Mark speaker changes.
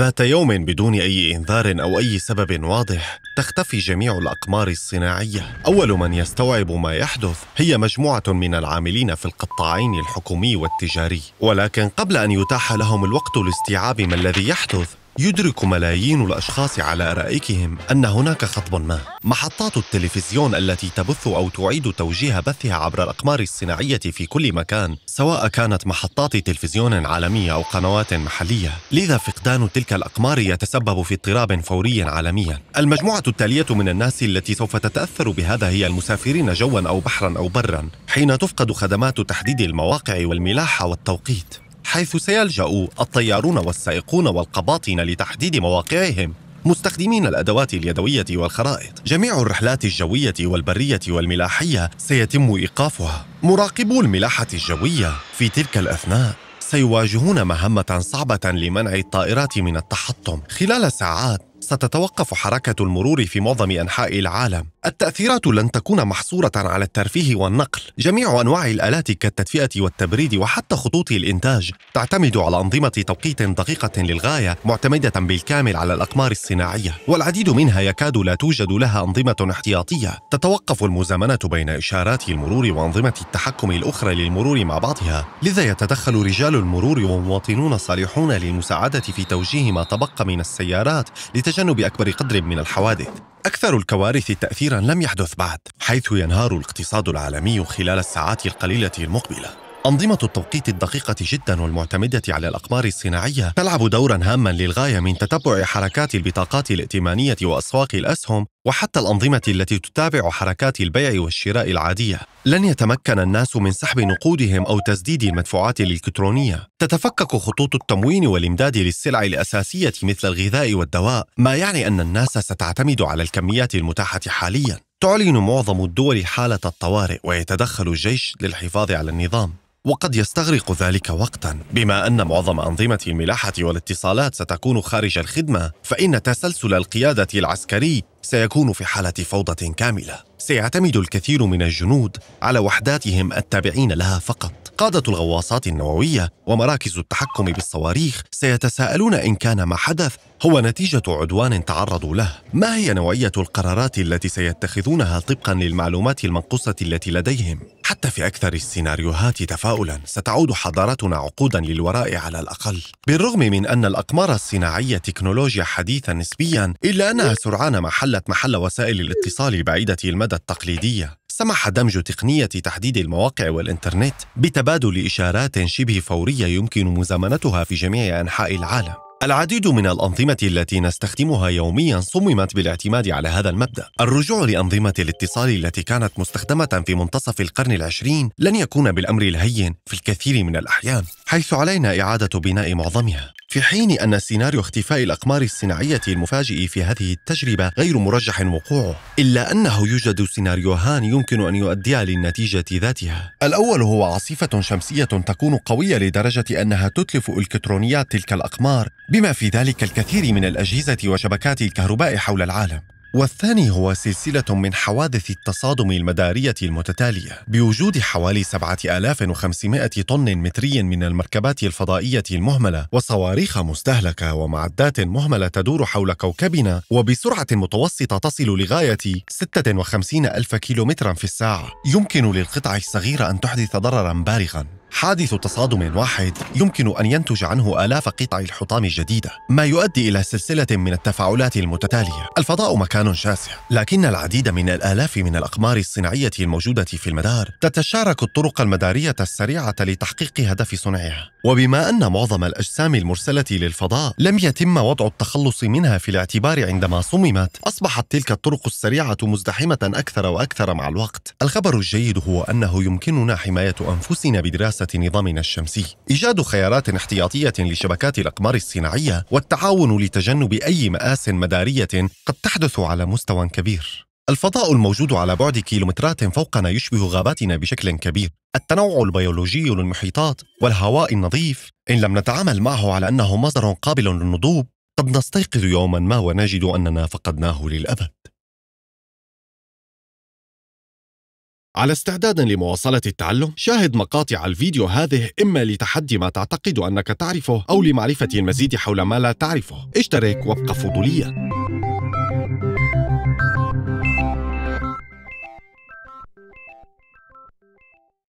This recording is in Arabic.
Speaker 1: ذات يوم بدون أي إنذار أو أي سبب واضح تختفي جميع الأقمار الصناعية. أول من يستوعب ما يحدث هي مجموعة من العاملين في القطاعين الحكومي والتجاري. ولكن قبل أن يتاح لهم الوقت لاستيعاب ما الذي يحدث يدرك ملايين الأشخاص على آرائكهم أن هناك خطب ما. محطات التلفزيون التي تبث أو تعيد توجيه بثها عبر الأقمار الصناعية في كل مكان سواء كانت محطات تلفزيون عالمية أو قنوات محلية. لذا فقدان تلك الأقمار يتسبب في اضطراب فوري عالميا. المجموعة التالية من الناس التي سوف تتأثر بهذا هي المسافرين جوا أو بحرا أو برا حين تفقد خدمات تحديد المواقع والملاحة والتوقيت. حيث سيلجأ الطيارون والسائقون والقباطنة لتحديد مواقعهم مستخدمين الأدوات اليدوية والخرائط. جميع الرحلات الجوية والبرية والملاحية سيتم إيقافها. مراقبو الملاحة الجوية في تلك الأثناء سيواجهون مهمة صعبة لمنع الطائرات من التحطم. خلال ساعات ستتوقف حركة المرور في معظم أنحاء العالم. التأثيرات لن تكون محصورة على الترفيه والنقل، جميع أنواع الآلات كالتدفئة والتبريد وحتى خطوط الإنتاج تعتمد على أنظمة توقيت دقيقة للغاية معتمدة بالكامل على الأقمار الصناعية، والعديد منها يكاد لا توجد لها أنظمة احتياطية. تتوقف المزامنة بين إشارات المرور وأنظمة التحكم الأخرى للمرور مع بعضها، لذا يتدخل رجال المرور ومواطنون صالحون للمساعدة في توجيه ما تبقى من السيارات لتجنب أكبر قدر من الحوادث أكثر الكوارث تأثيرا لم يحدث بعد حيث ينهار الاقتصاد العالمي خلال الساعات القليلة المقبلة. أنظمة التوقيت الدقيقة جدا والمعتمدة على الأقمار الصناعية تلعب دورا هاما للغاية من تتبع حركات البطاقات الائتمانية وأسواق الأسهم وحتى الأنظمة التي تتابع حركات البيع والشراء العادية. لن يتمكن الناس من سحب نقودهم أو تسديد المدفوعات الإلكترونية. تتفكك خطوط التموين والإمداد للسلع الأساسية مثل الغذاء والدواء ما يعني أن الناس ستعتمد على الكميات المتاحة حاليا. تعلن معظم الدول حالة الطوارئ ويتدخل الجيش للحفاظ على النظام. وقد يستغرق ذلك وقتا. بما أن معظم أنظمة الملاحة والاتصالات ستكون خارج الخدمة فإن تسلسل القيادة العسكري سيكون في حالة فوضى كاملة. سيعتمد الكثير من الجنود على وحداتهم التابعين لها فقط. قادة الغواصات النووية ومراكز التحكم بالصواريخ سيتساءلون إن كان ما حدث هو نتيجة عدوان تعرضوا له. ما هي نوعية القرارات التي سيتخذونها طبقا للمعلومات المنقوصة التي لديهم؟ حتى في أكثر السيناريوهات تفاؤلا ستعود حضارتنا عقودا للوراء على الأقل. بالرغم من أن الأقمار الصناعية تكنولوجيا حديثة نسبيا إلا أنها سرعان ما حلت محل وسائل الاتصال بعيدة المدى التقليدية. سمح دمج تقنية تحديد المواقع والإنترنت بتبادل إشارات شبه فورية يمكن مزامنتها في جميع أنحاء العالم. العديد من الأنظمة التي نستخدمها يوميا صممت بالاعتماد على هذا المبدأ. الرجوع لأنظمة الاتصال التي كانت مستخدمة في منتصف القرن العشرين لن يكون بالأمر الهين في الكثير من الأحيان حيث علينا إعادة بناء معظمها. في حين أن سيناريو اختفاء الأقمار الصناعية المفاجئ في هذه التجربة غير مرجح وقوعه إلا أنه يوجد سيناريوهان يمكن أن يؤديا للنتيجة ذاتها. الأول هو عاصفة شمسية تكون قوية لدرجة أنها تتلف إلكترونيات تلك الأقمار بما في ذلك الكثير من الأجهزة وشبكات الكهرباء حول العالم. والثاني هو سلسلة من حوادث التصادم المدارية المتتالية. بوجود حوالي 7500 طن متري من المركبات الفضائية المهملة وصواريخ مستهلكة ومعدات مهملة تدور حول كوكبنا وبسرعة متوسطة تصل لغاية 56 ألف كيلومترا في الساعة. يمكن للقطع الصغيرة أن تحدث ضررا بالغا حادث تصادم واحد يمكن أن ينتج عنه آلاف قطع الحطام الجديدة ما يؤدي إلى سلسلة من التفاعلات المتتالية. الفضاء مكان شاسع لكن العديد من الآلاف من الأقمار الصناعية الموجودة في المدار تتشارك الطرق المدارية السريعة لتحقيق هدف صنعها. وبما أن معظم الأجسام المرسلة للفضاء لم يتم وضع التخلص منها في الاعتبار عندما صممت أصبحت تلك الطرق السريعة مزدحمة أكثر وأكثر مع الوقت. الخبر الجيد هو أنه يمكننا حماية أنفسنا بدراسة نظامنا الشمسي. إيجاد خيارات احتياطية لشبكات الأقمار الصناعية والتعاون لتجنب أي مآس مدارية قد تحدث على مستوى كبير. الفضاء الموجود على بعد كيلومترات فوقنا يشبه غاباتنا بشكل كبير. التنوع البيولوجي للمحيطات والهواء النظيف. إن لم نتعامل معه على أنه مصدر قابل للنضوب قد نستيقظ يوما ما ونجد أننا فقدناه للأبد. على استعداد لمواصلة التعلم؟ شاهد مقاطع الفيديو هذه إما لتحدي ما تعتقد أنك تعرفه أو لمعرفة المزيد حول ما لا تعرفه اشترك وابقى فضوليا